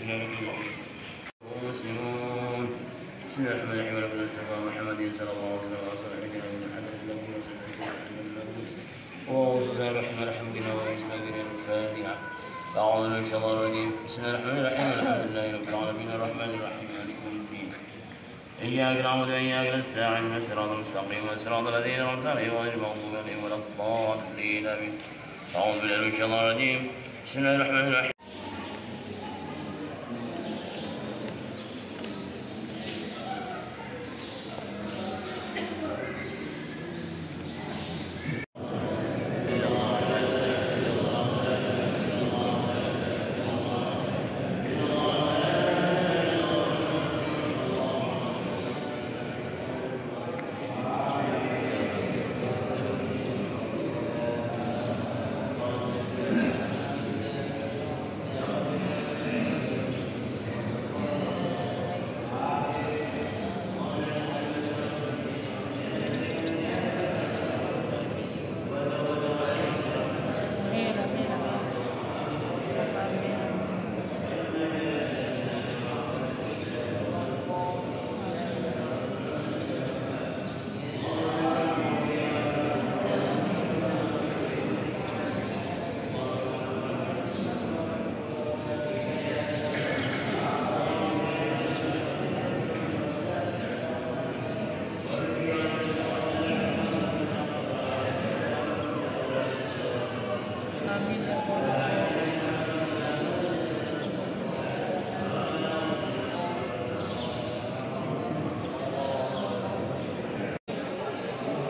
وامن من خوف مسلمون بسم الله الرحمن الرحيم ولقد استفى محمد صلى الله عليه وسلم الله اللهم صل على الرحمن الرحيم بنا وإسلامنا الفاتحة أعوذ بالله من الشيطان الرجيم بسم الله الرحمن الرحيم الحمد لله رب العالمين الرحمن الرحيم مالك يوم الدين إياك نعبد وإياك نستعين اهدنا الصراط المستقيم صراط الذين أنعمت عليهم غير المغضوب عليهم ولا الضالين آمين أعوذ بالله من الشيطان الرجيم بسم الله الرحمن الرحيم.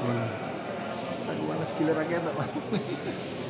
Hmm. aduh mana gila rakyat apa?